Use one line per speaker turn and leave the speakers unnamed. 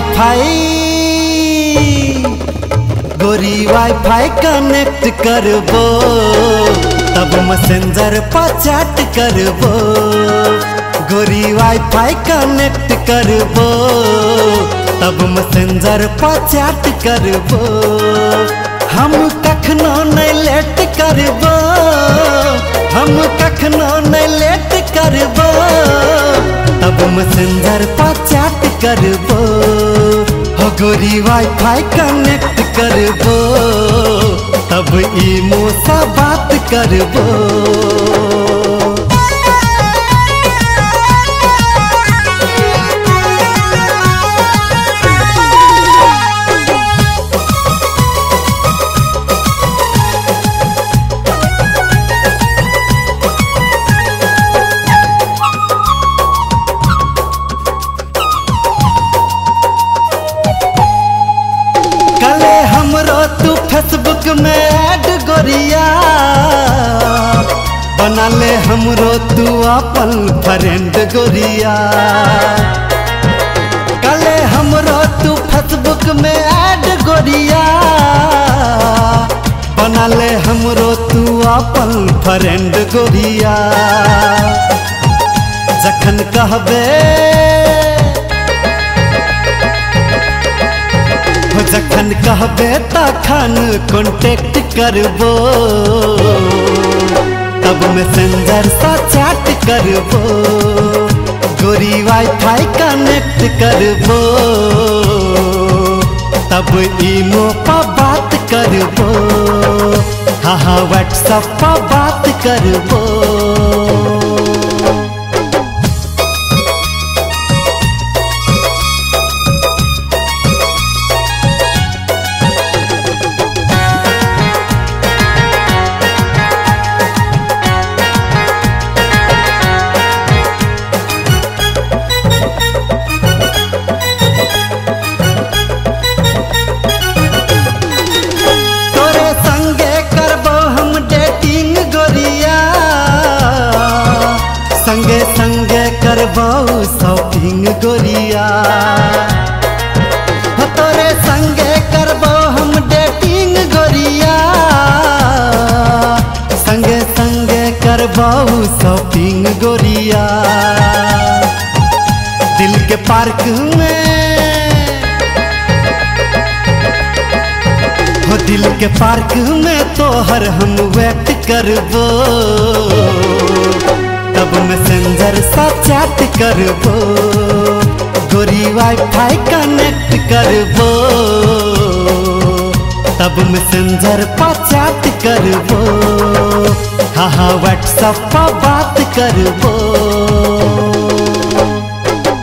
Wifi गोरी wifi connect करबो। तब मैसेंजर पर चैट करबो। गोरी वाईफाई कनेक्ट करबो। तब मैसेंजर पर चैट करबो। हम कखनो नहीं लेट करबो। हम कखनो मैसेंजर पर चैट करबो। हो गोरी वाईफाई कनेक्ट करबो। तब इमो से बात करबो। अपन फ्रेंड गोरिया कले हमरो तू फेसबुक में ऐड गोरिया बना ले हमरो तू अपन फ्रेंड गोरिया जखन कहबे जखन कहबे तखन कांटेक्ट करबो। तब मैसेंजर सा चैट करबो गोरी वाईफाई कनेक्ट करबो। तब इमो पर बात करबो हाँ हाँ व्हाट्सएप पर बात करबो। संगे शॉपिंग गोरिया। दिल के पार्क में। हो दिल के पार्क में तोहर हम वेट करबो। तब मैसेंजर सा चैट करबो। गोरी वाईफाई कनेक्ट करबो। तब मैसेंजर पर चैट करबो। हाँ हाँ व्हाट्सअप पर बात करबो